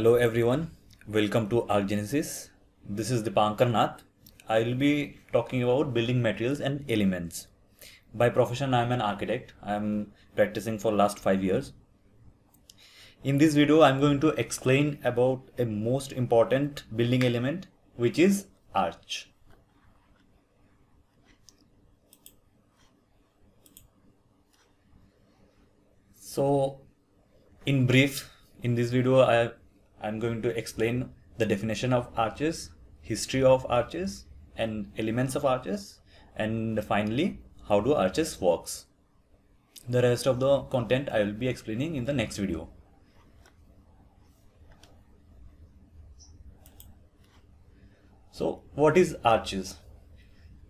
Hello everyone, welcome to ArchGenesis. This is Dipankar Nath. I will be talking about building materials and elements. By profession, I am an architect. I am practicing for last five years. In this video, I am going to explain about a most important building element, which is arch. So, in brief, in this video, I I'm going to explain the definition of arches, history of arches, and elements of arches, and finally how do arches works. The rest of the content I will be explaining in the next video. So what is arches?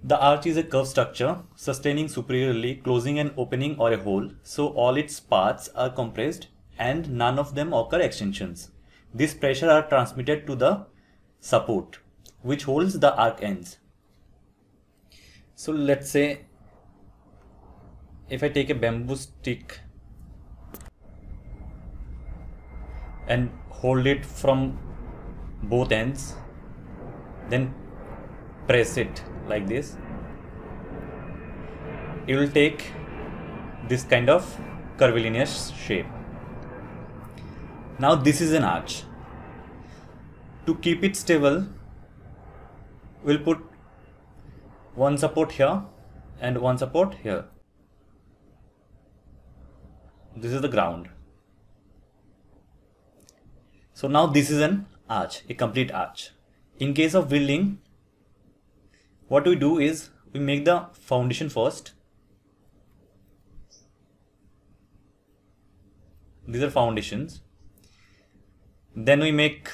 The arch is a curved structure sustaining superiorly, closing an opening or a hole, so all its parts are compressed and none of them occur extensions. This pressure are transmitted to the support which holds the arc ends. So let's say if I take a bamboo stick and hold it from both ends then press it like this it will take this kind of curvilinear shape now this is an arch. To keep it stable, we'll put one support here and one support here. This is the ground. So now this is an arch, a complete arch. In case of building, what we do is we make the foundation first. These are foundations then we make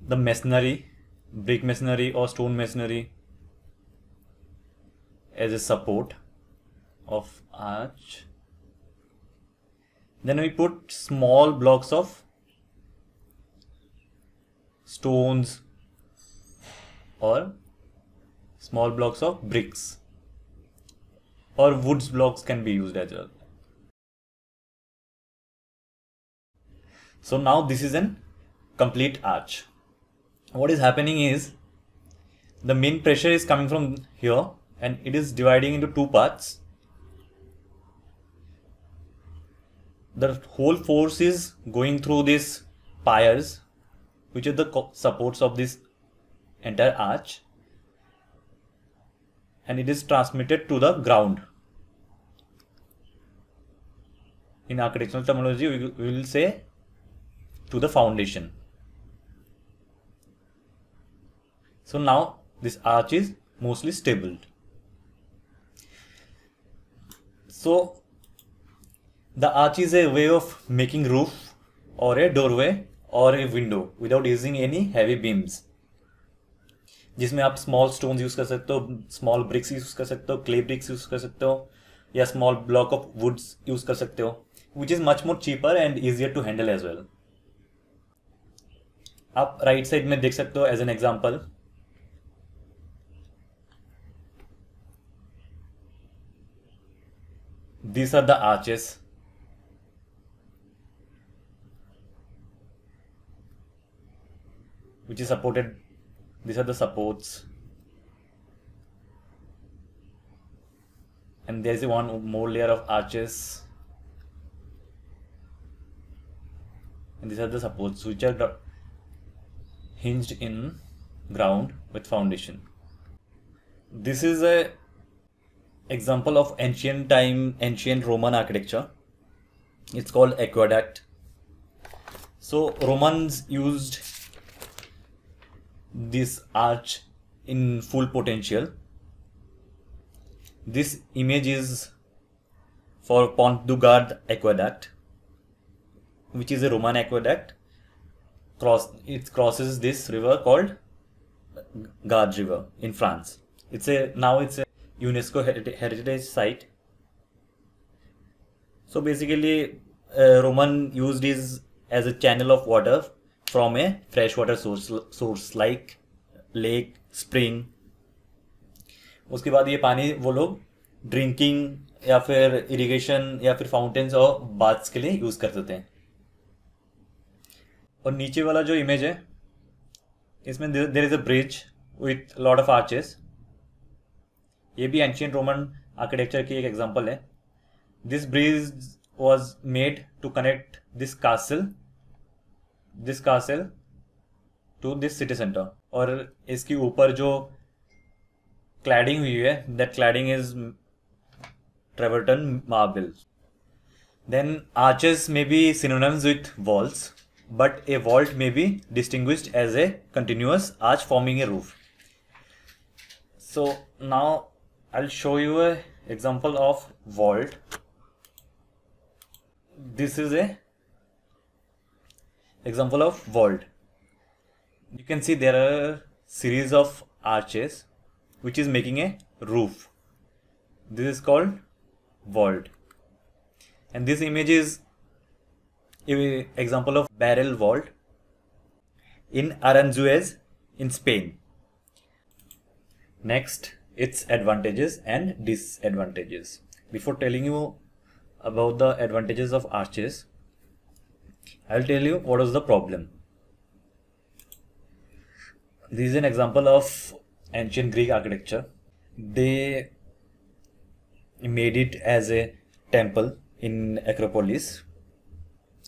the masonry brick masonry or stone masonry as a support of arch. Then we put small blocks of stones or small blocks of bricks or woods blocks can be used as well So now this is an complete arch. What is happening is the main pressure is coming from here and it is dividing into two parts. The whole force is going through these piers which are the supports of this entire arch and it is transmitted to the ground. In architectural terminology we will say to the foundation. So now this arch is mostly stable. So the arch is a way of making roof or a doorway or a window without using any heavy beams. जिसमें आप small stones use कर सकते हो small BRICS use कर सकते हो clay BRICS use कर सकते हो या small block of woods use कर सकते हो which is much more cheaper and easier to handle as well आप राइट साइड में देख सकते हो as an example these are the arches which is supported these are the supports and there's one more layer of arches and these are the supports which are hinged in ground with foundation. This is a example of ancient time, ancient Roman architecture. It's called aqueduct. So Romans used this arch in full potential. This image is for Pont du Gard aqueduct, which is a Roman aqueduct cross it crosses this river called Gard River in France. It's a now it's a UNESCO heritage site. So basically, uh, Roman used it as a channel of water from a freshwater source source like lake, spring. उसके बाद ये पानी वो लोग drinking या फिर irrigation या फिर फाउंटेन्स और बाथ्स के लिए यूज़ करते थे और नीचे वाला जो इमेज है, इसमें there is a bridge with lot of arches ये भी एंशियंट रोमन आर्किटेक्चर की एक एग्जांपल है. This bridge was made to connect this castle this castle to this city centre और इसके ऊपर जो क्लैडिंग हुई है that cladding is travertine marble then arches may be synonyms with walls. But a vault may be distinguished as a continuous arch forming a roof. So now i'll show you a example of vault. This is a example of vault. You can see there are series of arches which is making a roof. This is called vault. And this image is example of barrel vault in Aranjuez in Spain next its advantages and disadvantages before telling you about the advantages of arches, I'll tell you what was the problem. This is an example of ancient Greek architecture. They made it as a temple in Acropolis.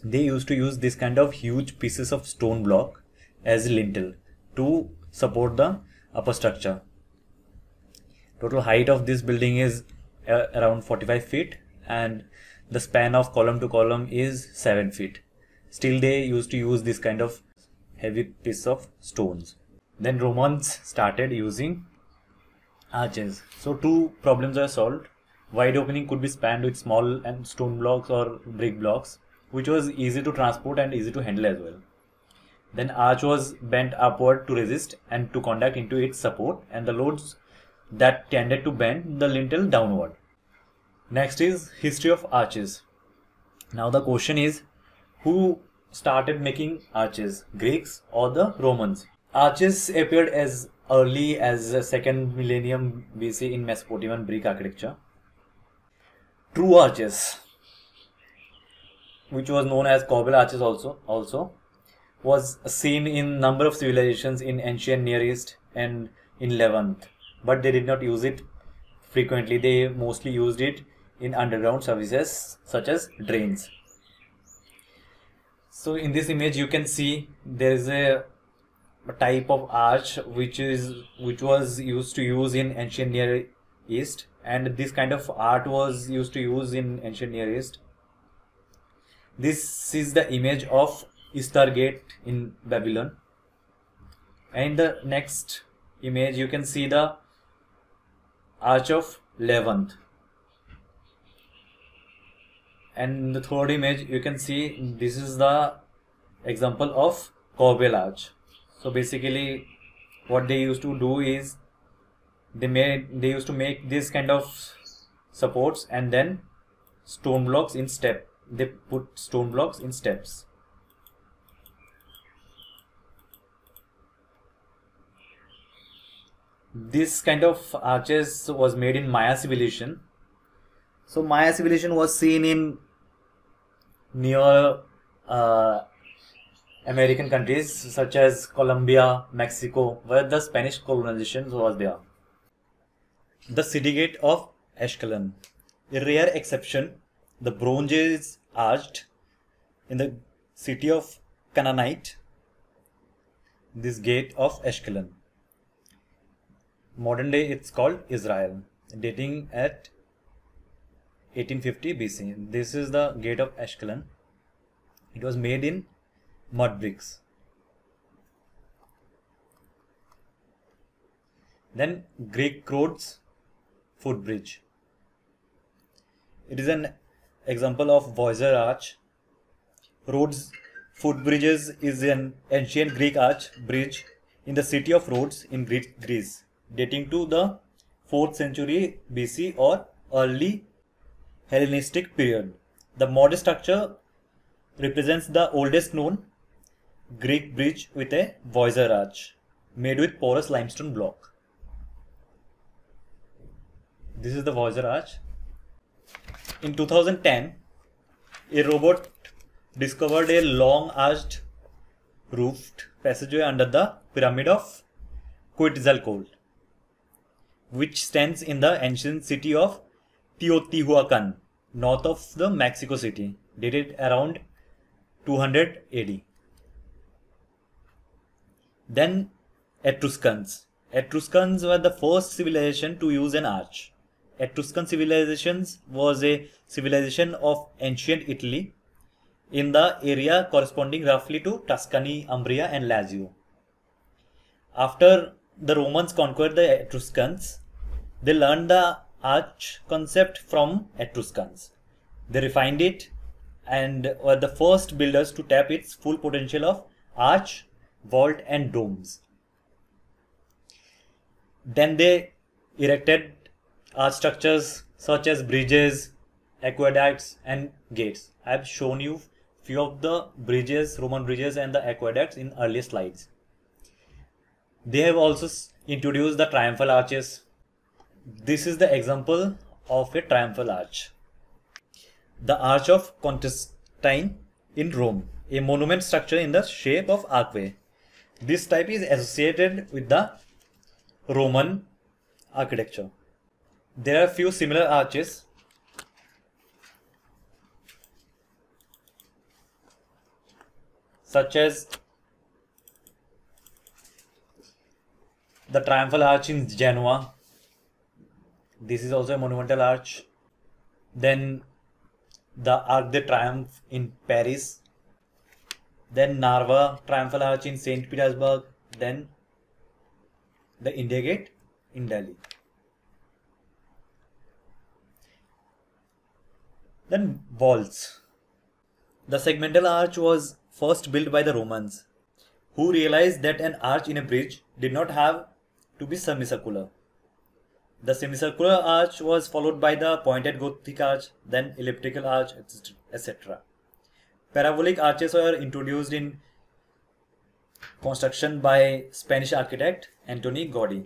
They used to use this kind of huge pieces of stone block as lintel to support the upper structure. Total height of this building is uh, around 45 feet and the span of column to column is 7 feet. Still they used to use this kind of heavy piece of stones. Then Romans started using arches. So two problems are solved. Wide opening could be spanned with small and stone blocks or brick blocks, which was easy to transport and easy to handle as well. Then arch was bent upward to resist and to conduct into its support and the loads that tended to bend the lintel downward. Next is history of arches. Now the question is who started making arches, Greeks or the Romans? Arches appeared as early as the second millennium BC in Mesopotamian Greek architecture. True arches, which was known as corbel arches also, also was seen in number of civilizations in ancient Near East and in Levant, but they did not use it frequently. They mostly used it in underground services such as drains. So in this image you can see there is a, a type of arch which is which was used to use in ancient Near East and this kind of art was used to use in ancient Near East. This is the image of Ishtar Gate in Babylon. And the next image you can see the Arch of Levant. And the third image you can see this is the example of corbel arch. So basically what they used to do is they made they used to make this kind of supports and then stone blocks in step they put stone blocks in steps this kind of arches was made in maya civilization so Maya civilization was seen in near uh, American countries such as Colombia, Mexico, where the Spanish colonization was there. The city gate of Ashkelon. A rare exception, the bronze is arched in the city of Canaanite, this gate of Ashkelon. Modern day it's called Israel, dating at 1850 BC. This is the gate of Ashkelon. It was made in mud bricks. Then Greek Rhodes footbridge. It is an example of Voussoir arch. Rhodes footbridges is an ancient Greek arch bridge in the city of Rhodes in Greece, dating to the 4th century BC or early Hellenistic period. The modern structure represents the oldest known Greek bridge with a Voussoir arch made with porous limestone block. This is the Voussoir arch. In 2010, a robot discovered a long arched roofed passageway under the pyramid of Quetzalcoatl, which stands in the ancient city of Teotihuacan, north of the Mexico City, dated around 200 AD. Then Etruscans. Etruscans were the first civilization to use an arch. Etruscan civilizations was a civilization of ancient Italy in the area corresponding roughly to Tuscany, Umbria and Lazio. After the Romans conquered the Etruscans, they learned the arch concept from Etruscans. They refined it and were the first builders to tap its full potential of arch, vault and domes. Then they erected arch structures such as bridges, aqueducts and gates. I have shown you few of the bridges, Roman bridges and the aqueducts in earlier slides. They have also introduced the triumphal arches. This is the example of a triumphal arch. The Arch of Constantine in Rome, a monument structure in the shape of archway. This type is associated with the Roman architecture. There are a few similar arches such as the triumphal arch in Genoa. This is also a monumental arch. Then the Arc de Triomphe in Paris. Then Narva triumphal arch in St. Petersburg. Then the India Gate in Delhi. Then vaults. The segmental arch was first built by the Romans, who realized that an arch in a bridge did not have to be semicircular. The semicircular arch was followed by the pointed Gothic arch, then elliptical arch, etc. Parabolic arches were introduced in construction by Spanish architect Antoni Gaudi.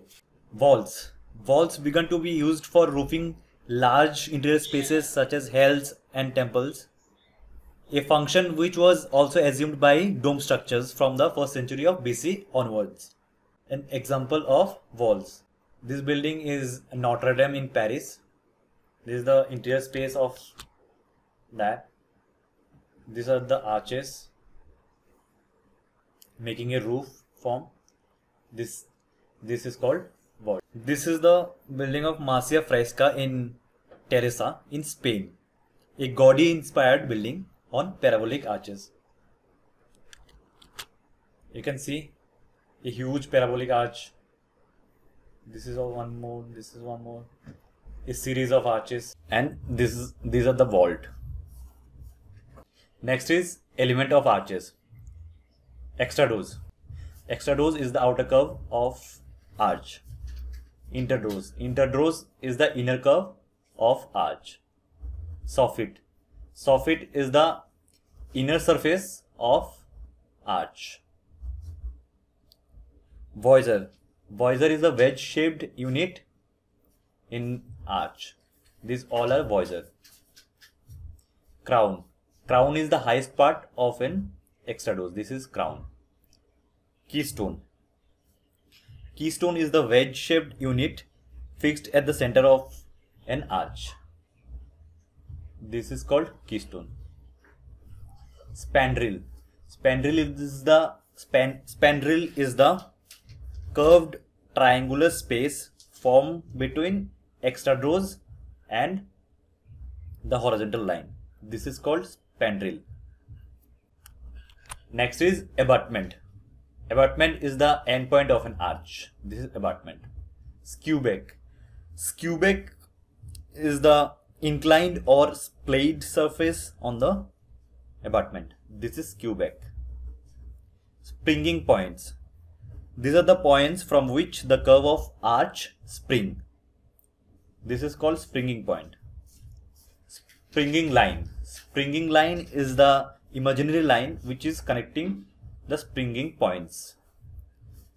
Vaults. Vaults began to be used for roofing large interior spaces such as halls and temples, a function which was also assumed by dome structures from the 1st century of BC onwards. An example of vaults. This building is Notre Dame in Paris. This is the interior space of that. These are the arches making a roof form. This this is called This is the building of Masia Freixa in Terrassa in Spain. A Gaudi inspired building on parabolic arches. You can see a huge parabolic arch. This is one more, this is one more. A series of arches and this is these are the vault. Next is element of arches. Extrados. Extrados is the outer curve of arch. Intrados. Intrados is the inner curve of arch. Soffit. Soffit is the inner surface of arch. Voussoir. Voussoir is a wedge shaped unit in arch. These all are voussoir. Crown. Crown is the highest part of an extrados. This is crown. Keystone. Keystone is the wedge shaped unit fixed at the center of an arch. This is called keystone. Spandrel. Spandrel is the span, spandrel is the curved triangular space formed between extrados and the horizontal line. This is called spandrel. Next is abutment. Abutment is the endpoint of an arch. This is abutment. Skewback. Skewback is the inclined or splayed surface on the abutment. This is skewback. Springing points. These are the points from which the curve of arch spring. This is called springing point. Springing line. Springing line is the imaginary line which is connecting the springing points.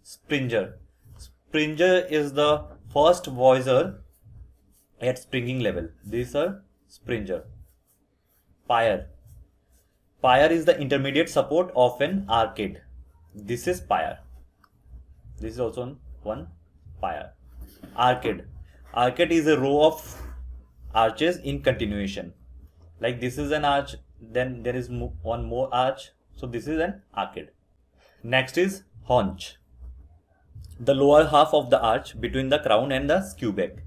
Springer. Springer is the first voussoir at springing level. These are springer. Pier. Pier is the intermediate support of an arcade. This is spire. This is also one spire. Arcade. Arcade is a row of arches in continuation. Like this is an arch, then there is one more arch. So this is an arcade. Next is haunch. The lower half of the arch between the crown and the skewback.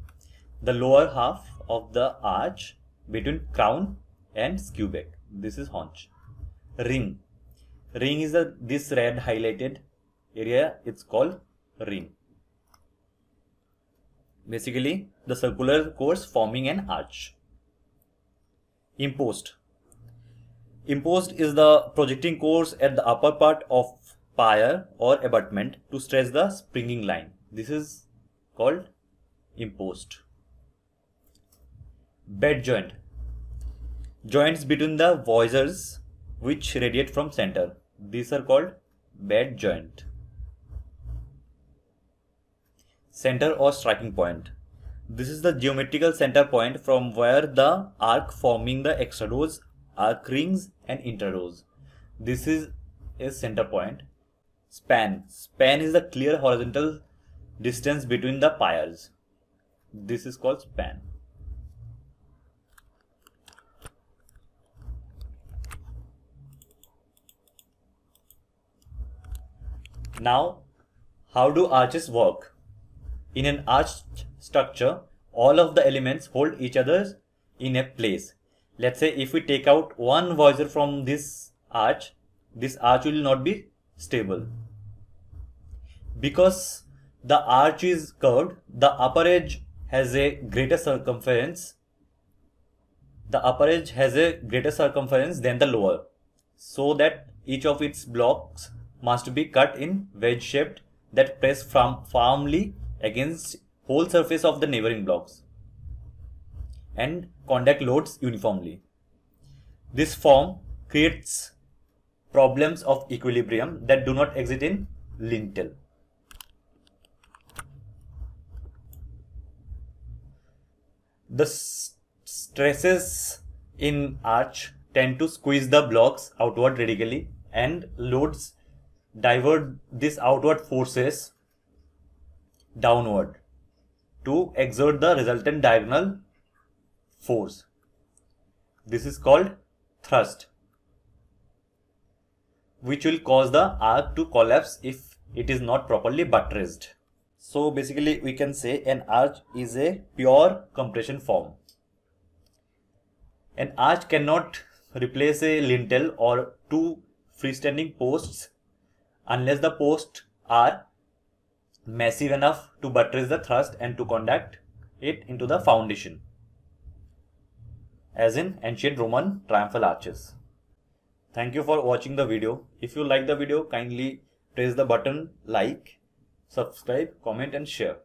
The lower half of the arch between crown and skewback. This is haunch. Ring. Ring is the this red highlighted area. It's called ring. Basically, the circular course forming an arch. Impost. Impost is the projecting course at the upper part of pier or abutment to stretch the springing line. This is called impost. Bed joint. Joints between the voussoirs which radiate from center. These are called bed joint. Center or striking point. This is the geometrical center point from where the arc forming the extrados, arc rings and intrados. This is a center point. Span. Span is the clear horizontal distance between the piers. This is called span. Now, how do arches work? In an arched structure, all of the elements hold each other in a place. Let's say if we take out one voussoir from this arch, this arch will not be stable. Because the arch is curved, the upper edge has a greater circumference. The upper edge has a greater circumference than the lower, so that each of its blocks must be cut in wedge shaped that press from firmly against whole surface of the neighboring blocks and contact loads uniformly. This form creates problems of equilibrium that do not exist in lintel. The stresses in arch tend to squeeze the blocks outward radically and loads divert these outward forces downward to exert the resultant diagonal force. This is called thrust, which will cause the arc to collapse if it is not properly buttressed. So basically we can say an arch is a pure compression form. An arch cannot replace a lintel or two freestanding posts unless the posts are massive enough to buttress the thrust and to conduct it into the foundation as in ancient Roman triumphal arches. Thank you for watching the video. If you like the video, kindly press the button like, subscribe, comment and share.